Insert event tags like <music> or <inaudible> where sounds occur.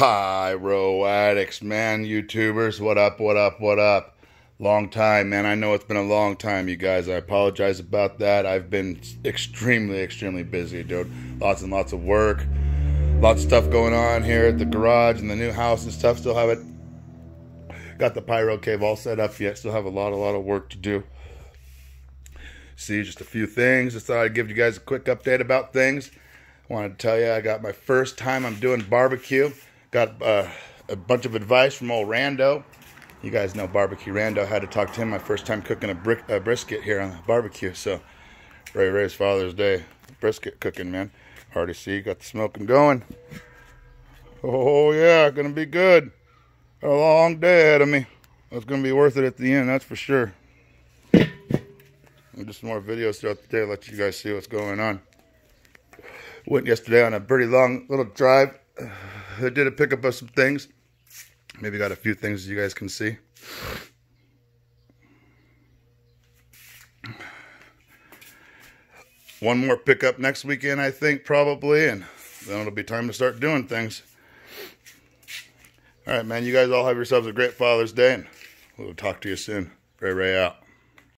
Pyro addicts, man, YouTubers, what up, what up, what up? Long time, man. I know it's been a long time, you guys. I apologize about that. I've been extremely, extremely busy, dude. Lots and lots of work, lots of stuff going on here at the garage and the new house and stuff. Still have it. Got the pyro cave all set up yet. Still have a lot, a lot of work to do. See, just a few things. Just thought I'd give you guys a quick update about things. I Wanted to tell you I got my first time I'm doing barbecue. Got uh, a bunch of advice from old Rando. You guys know Barbecue Rando. Had to talk to him my first time cooking a, brick, a brisket here on the barbecue. So, Ray Ray's Father's Day brisket cooking, man. Already see, got the smoking going. Oh, yeah, gonna be good. a long day ahead of me. It's gonna be worth it at the end, that's for sure. And just more videos throughout the day, let you guys see what's going on. Went yesterday on a pretty long little drive. <sighs> I did a pickup of some things. Maybe got a few things you guys can see. One more pickup next weekend, I think, probably, and then it'll be time to start doing things. All right, man, you guys all have yourselves a great Father's Day, and we'll talk to you soon. Ray Ray out.